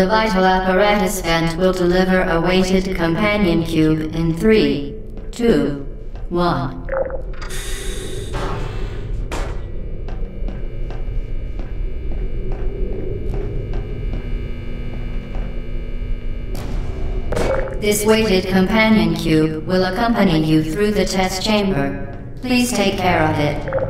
The vital apparatus vent will deliver a weighted companion cube in three, two, one. This weighted companion cube will accompany you through the test chamber. Please take care of it.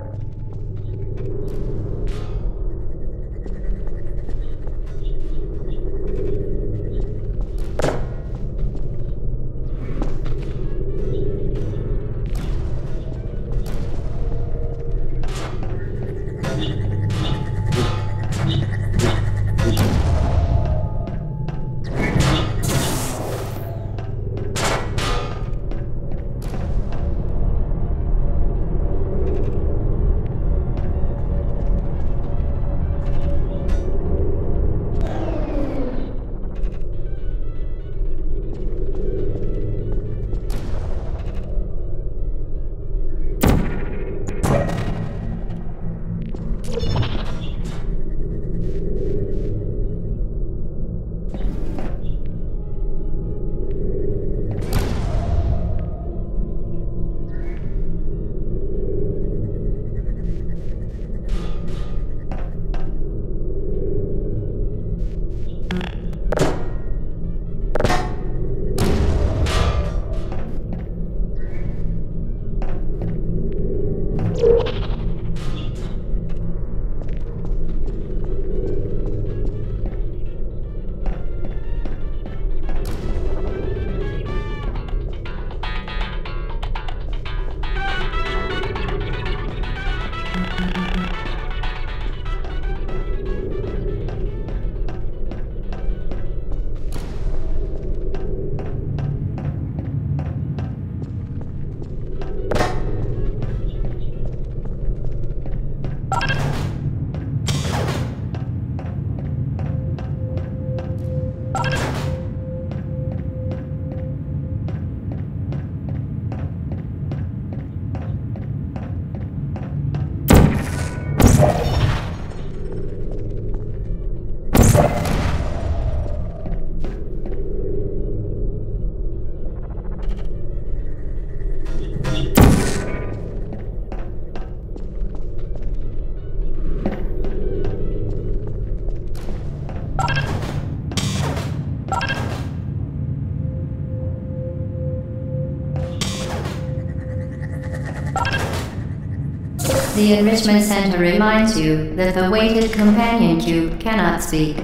The Enrichment Center reminds you that the weighted companion cube cannot speak.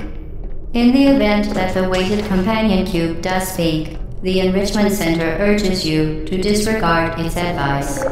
In the event that the weighted companion cube does speak, the Enrichment Center urges you to disregard its advice.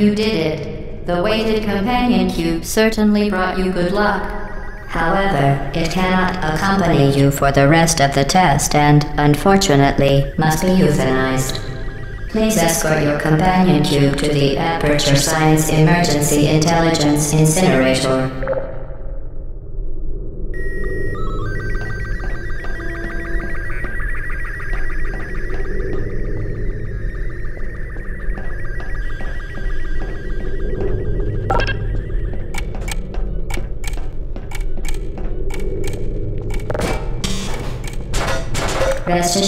You did it. The weighted companion cube certainly brought you good luck. However, it cannot accompany you for the rest of the test and, unfortunately, must be euthanized. Please escort your companion cube to the Aperture Science Emergency Intelligence Incinerator.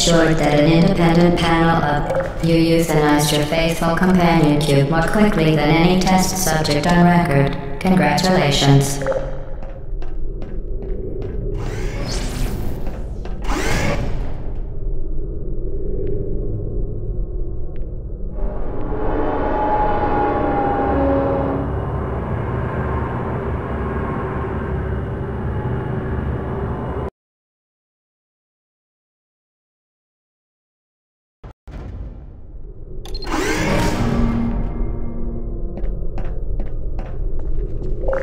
Assured that an independent panel of you euthanized your faithful companion cube more quickly than any test subject on record. Congratulations.